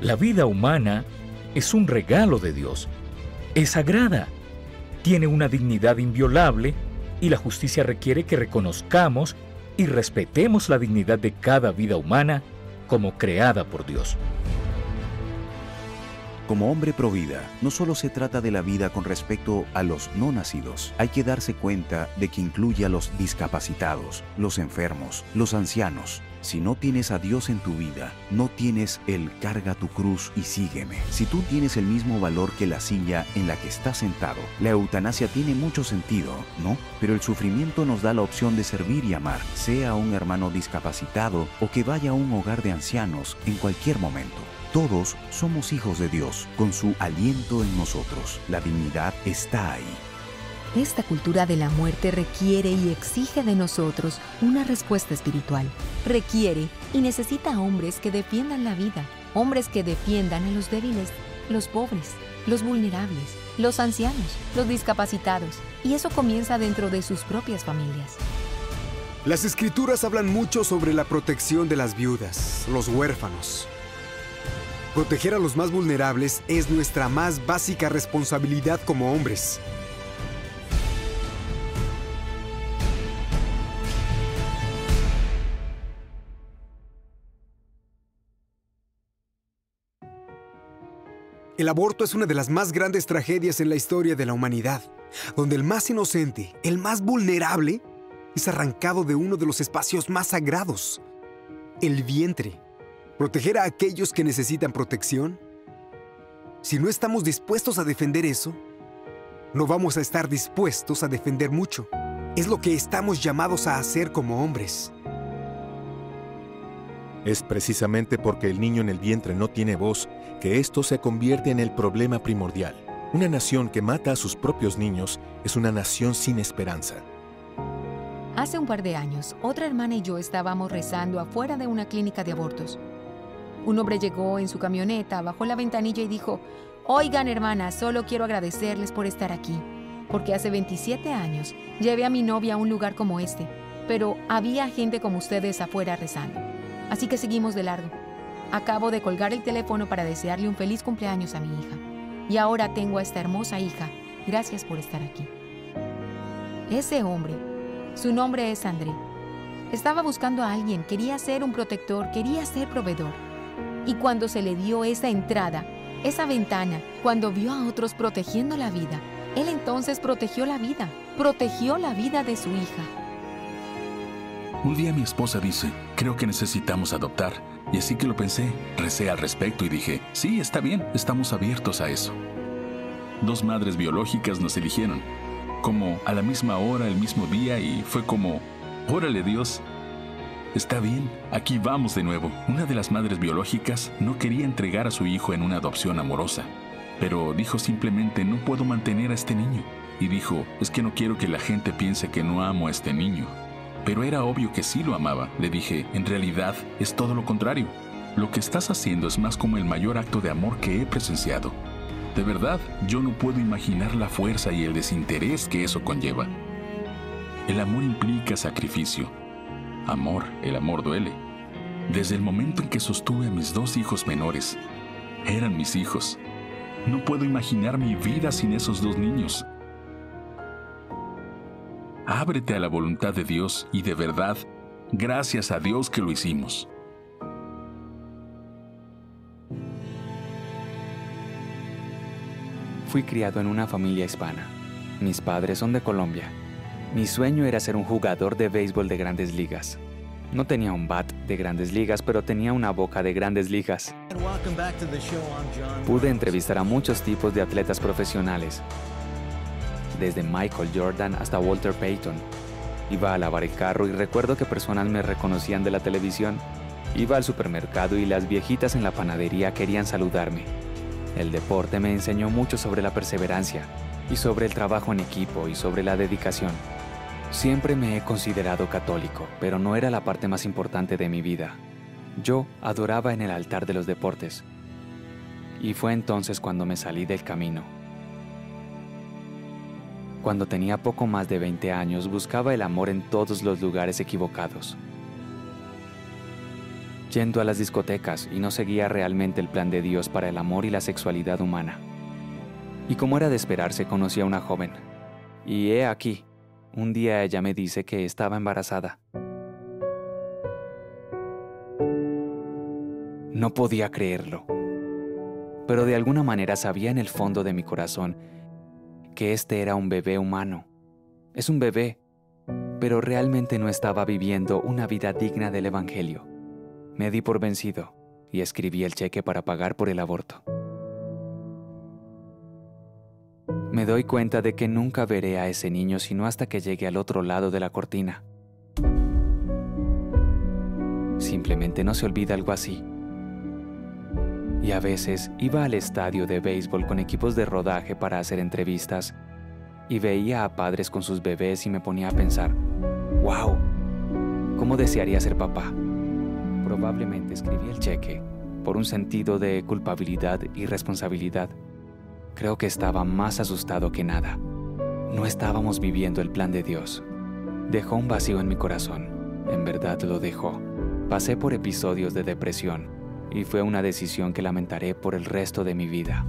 La vida humana es un regalo de Dios. Es sagrada. Tiene una dignidad inviolable y la justicia requiere que reconozcamos y respetemos la dignidad de cada vida humana como creada por Dios. Como hombre provida, no solo se trata de la vida con respecto a los no nacidos, hay que darse cuenta de que incluye a los discapacitados, los enfermos, los ancianos. Si no tienes a Dios en tu vida, no tienes el carga tu cruz y sígueme. Si tú tienes el mismo valor que la silla en la que estás sentado, la eutanasia tiene mucho sentido, ¿no? Pero el sufrimiento nos da la opción de servir y amar, sea un hermano discapacitado o que vaya a un hogar de ancianos en cualquier momento. Todos somos hijos de Dios, con su aliento en nosotros. La dignidad está ahí. Esta cultura de la muerte requiere y exige de nosotros una respuesta espiritual. Requiere y necesita hombres que defiendan la vida, hombres que defiendan a los débiles, los pobres, los vulnerables, los ancianos, los discapacitados. Y eso comienza dentro de sus propias familias. Las escrituras hablan mucho sobre la protección de las viudas, los huérfanos, Proteger a los más vulnerables es nuestra más básica responsabilidad como hombres. El aborto es una de las más grandes tragedias en la historia de la humanidad, donde el más inocente, el más vulnerable, es arrancado de uno de los espacios más sagrados, el vientre. ¿Proteger a aquellos que necesitan protección? Si no estamos dispuestos a defender eso, no vamos a estar dispuestos a defender mucho. Es lo que estamos llamados a hacer como hombres. Es precisamente porque el niño en el vientre no tiene voz que esto se convierte en el problema primordial. Una nación que mata a sus propios niños es una nación sin esperanza. Hace un par de años, otra hermana y yo estábamos rezando afuera de una clínica de abortos. Un hombre llegó en su camioneta, bajó la ventanilla y dijo, Oigan hermanas, solo quiero agradecerles por estar aquí, porque hace 27 años llevé a mi novia a un lugar como este, pero había gente como ustedes afuera rezando. Así que seguimos de largo. Acabo de colgar el teléfono para desearle un feliz cumpleaños a mi hija. Y ahora tengo a esta hermosa hija. Gracias por estar aquí. Ese hombre, su nombre es André. Estaba buscando a alguien, quería ser un protector, quería ser proveedor. Y cuando se le dio esa entrada, esa ventana, cuando vio a otros protegiendo la vida, él entonces protegió la vida, protegió la vida de su hija. Un día mi esposa dice, creo que necesitamos adoptar. Y así que lo pensé, recé al respecto y dije, sí, está bien, estamos abiertos a eso. Dos madres biológicas nos eligieron, como a la misma hora, el mismo día, y fue como, órale Dios, Está bien, aquí vamos de nuevo. Una de las madres biológicas no quería entregar a su hijo en una adopción amorosa, pero dijo simplemente no puedo mantener a este niño. Y dijo, es que no quiero que la gente piense que no amo a este niño. Pero era obvio que sí lo amaba. Le dije, en realidad es todo lo contrario. Lo que estás haciendo es más como el mayor acto de amor que he presenciado. De verdad, yo no puedo imaginar la fuerza y el desinterés que eso conlleva. El amor implica sacrificio, Amor, el amor duele. Desde el momento en que sostuve a mis dos hijos menores, eran mis hijos. No puedo imaginar mi vida sin esos dos niños. Ábrete a la voluntad de Dios y de verdad, gracias a Dios que lo hicimos. Fui criado en una familia hispana. Mis padres son de Colombia mi sueño era ser un jugador de béisbol de grandes ligas. No tenía un bat de grandes ligas, pero tenía una boca de grandes ligas. Pude entrevistar a muchos tipos de atletas profesionales, desde Michael Jordan hasta Walter Payton. Iba a lavar el carro y recuerdo que personas me reconocían de la televisión. Iba al supermercado y las viejitas en la panadería querían saludarme. El deporte me enseñó mucho sobre la perseverancia y sobre el trabajo en equipo y sobre la dedicación. Siempre me he considerado católico, pero no era la parte más importante de mi vida. Yo adoraba en el altar de los deportes. Y fue entonces cuando me salí del camino. Cuando tenía poco más de 20 años buscaba el amor en todos los lugares equivocados. yendo a las discotecas y no seguía realmente el plan de Dios para el amor y la sexualidad humana. Y como era de esperarse, conocí a una joven. Y he aquí, un día ella me dice que estaba embarazada. No podía creerlo. Pero de alguna manera sabía en el fondo de mi corazón que este era un bebé humano. Es un bebé, pero realmente no estaba viviendo una vida digna del Evangelio. Me di por vencido y escribí el cheque para pagar por el aborto. Me doy cuenta de que nunca veré a ese niño sino hasta que llegue al otro lado de la cortina. Simplemente no se olvida algo así. Y a veces iba al estadio de béisbol con equipos de rodaje para hacer entrevistas y veía a padres con sus bebés y me ponía a pensar, wow, ¿cómo desearía ser papá? Probablemente escribí el cheque por un sentido de culpabilidad y responsabilidad Creo que estaba más asustado que nada. No estábamos viviendo el plan de Dios. Dejó un vacío en mi corazón. En verdad lo dejó. Pasé por episodios de depresión y fue una decisión que lamentaré por el resto de mi vida.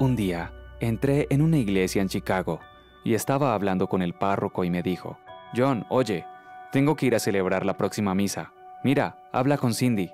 Un día, entré en una iglesia en Chicago y estaba hablando con el párroco y me dijo, John, oye, tengo que ir a celebrar la próxima misa. Mira, habla con Cindy.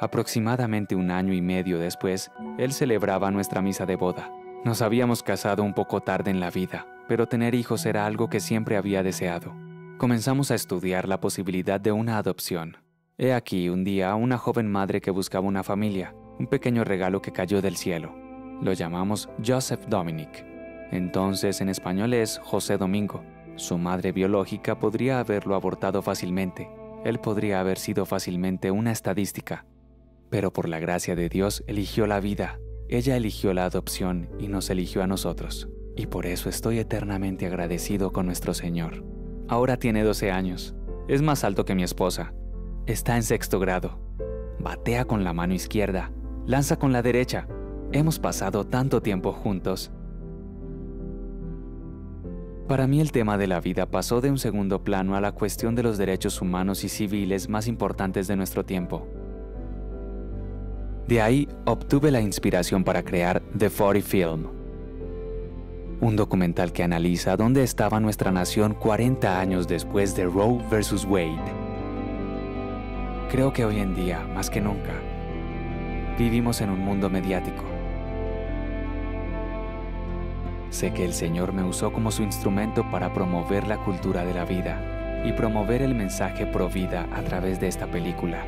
Aproximadamente un año y medio después, él celebraba nuestra misa de boda. Nos habíamos casado un poco tarde en la vida, pero tener hijos era algo que siempre había deseado. Comenzamos a estudiar la posibilidad de una adopción. He aquí un día una joven madre que buscaba una familia, un pequeño regalo que cayó del cielo. Lo llamamos Joseph Dominic. Entonces en español es José Domingo. Su madre biológica podría haberlo abortado fácilmente. Él podría haber sido fácilmente una estadística, pero por la gracia de Dios eligió la vida. Ella eligió la adopción y nos eligió a nosotros. Y por eso estoy eternamente agradecido con nuestro Señor. Ahora tiene 12 años. Es más alto que mi esposa. Está en sexto grado. Batea con la mano izquierda. Lanza con la derecha. Hemos pasado tanto tiempo juntos. Para mí el tema de la vida pasó de un segundo plano a la cuestión de los derechos humanos y civiles más importantes de nuestro tiempo. De ahí obtuve la inspiración para crear The 40 Film, un documental que analiza dónde estaba nuestra nación 40 años después de Roe vs. Wade. Creo que hoy en día, más que nunca, vivimos en un mundo mediático. Sé que el Señor me usó como su instrumento para promover la cultura de la vida y promover el mensaje pro vida a través de esta película.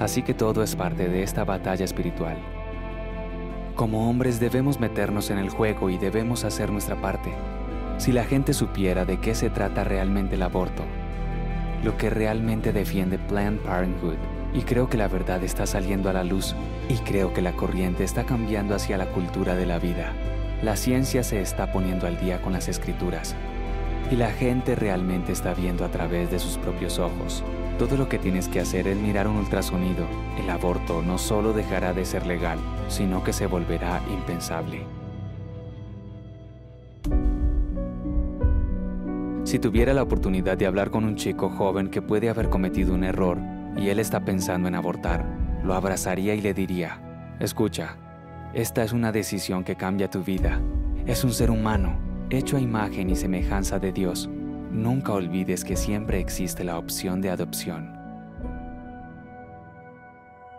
Así que todo es parte de esta batalla espiritual. Como hombres debemos meternos en el juego y debemos hacer nuestra parte. Si la gente supiera de qué se trata realmente el aborto, lo que realmente defiende Planned Parenthood, y creo que la verdad está saliendo a la luz, y creo que la corriente está cambiando hacia la cultura de la vida. La ciencia se está poniendo al día con las escrituras, y la gente realmente está viendo a través de sus propios ojos todo lo que tienes que hacer es mirar un ultrasonido. El aborto no solo dejará de ser legal, sino que se volverá impensable. Si tuviera la oportunidad de hablar con un chico joven que puede haber cometido un error y él está pensando en abortar, lo abrazaría y le diría, escucha, esta es una decisión que cambia tu vida. Es un ser humano, hecho a imagen y semejanza de Dios nunca olvides que siempre existe la opción de adopción.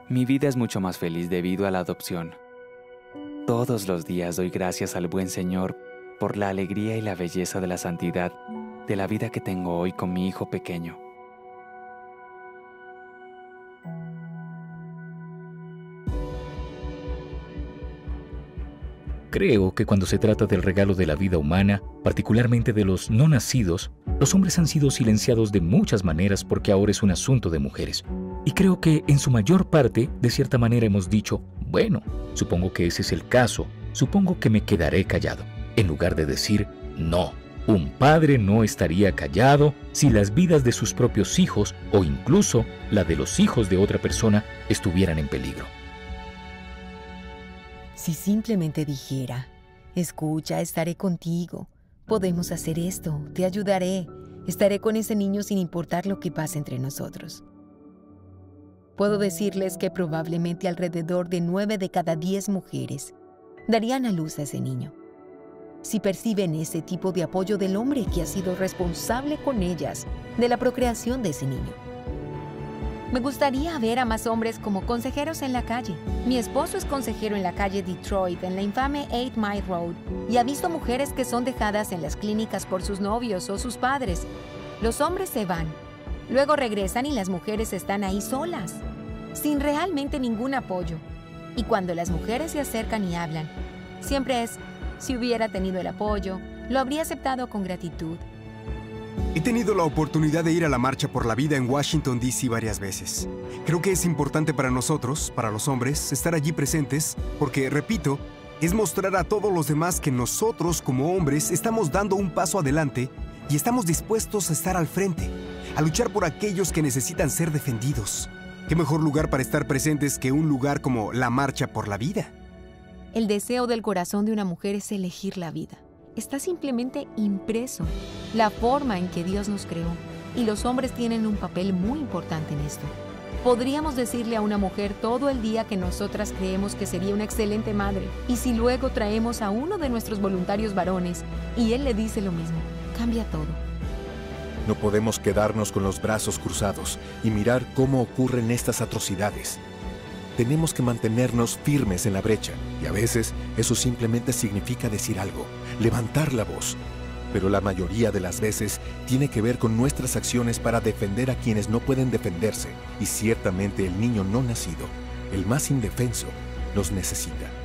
Mi vida es mucho más feliz debido a la adopción. Todos los días doy gracias al buen Señor por la alegría y la belleza de la santidad de la vida que tengo hoy con mi hijo pequeño. Creo que cuando se trata del regalo de la vida humana, particularmente de los no nacidos, los hombres han sido silenciados de muchas maneras porque ahora es un asunto de mujeres. Y creo que en su mayor parte, de cierta manera hemos dicho, bueno, supongo que ese es el caso, supongo que me quedaré callado, en lugar de decir, no, un padre no estaría callado si las vidas de sus propios hijos o incluso la de los hijos de otra persona estuvieran en peligro. Si simplemente dijera, escucha, estaré contigo, podemos hacer esto, te ayudaré, Estaré con ese niño sin importar lo que pase entre nosotros. Puedo decirles que probablemente alrededor de 9 de cada 10 mujeres darían a luz a ese niño. Si perciben ese tipo de apoyo del hombre que ha sido responsable con ellas de la procreación de ese niño. Me gustaría ver a más hombres como consejeros en la calle. Mi esposo es consejero en la calle Detroit, en la infame 8 Mile Road, y ha visto mujeres que son dejadas en las clínicas por sus novios o sus padres. Los hombres se van, luego regresan y las mujeres están ahí solas, sin realmente ningún apoyo. Y cuando las mujeres se acercan y hablan, siempre es, si hubiera tenido el apoyo, lo habría aceptado con gratitud. He tenido la oportunidad de ir a la Marcha por la Vida en Washington, D.C. varias veces. Creo que es importante para nosotros, para los hombres, estar allí presentes, porque, repito, es mostrar a todos los demás que nosotros como hombres estamos dando un paso adelante y estamos dispuestos a estar al frente, a luchar por aquellos que necesitan ser defendidos. ¿Qué mejor lugar para estar presentes que un lugar como la Marcha por la Vida? El deseo del corazón de una mujer es elegir la vida está simplemente impreso, la forma en que Dios nos creó, y los hombres tienen un papel muy importante en esto. Podríamos decirle a una mujer todo el día que nosotras creemos que sería una excelente madre, y si luego traemos a uno de nuestros voluntarios varones y él le dice lo mismo, cambia todo. No podemos quedarnos con los brazos cruzados y mirar cómo ocurren estas atrocidades tenemos que mantenernos firmes en la brecha y a veces eso simplemente significa decir algo, levantar la voz. Pero la mayoría de las veces tiene que ver con nuestras acciones para defender a quienes no pueden defenderse y ciertamente el niño no nacido, el más indefenso, nos necesita.